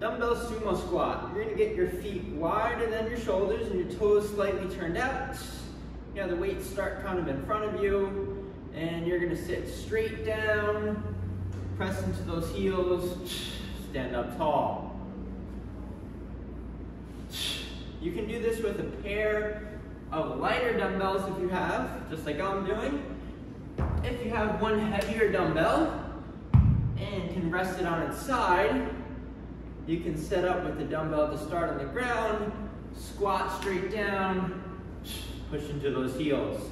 Dumbbell sumo squat. You're gonna get your feet wider than your shoulders and your toes slightly turned out. You have the weights start kind of in front of you and you're gonna sit straight down, press into those heels, stand up tall. You can do this with a pair of lighter dumbbells if you have, just like I'm doing. If you have one heavier dumbbell and can rest it on its side, you can set up with the dumbbell to start on the ground, squat straight down, push into those heels.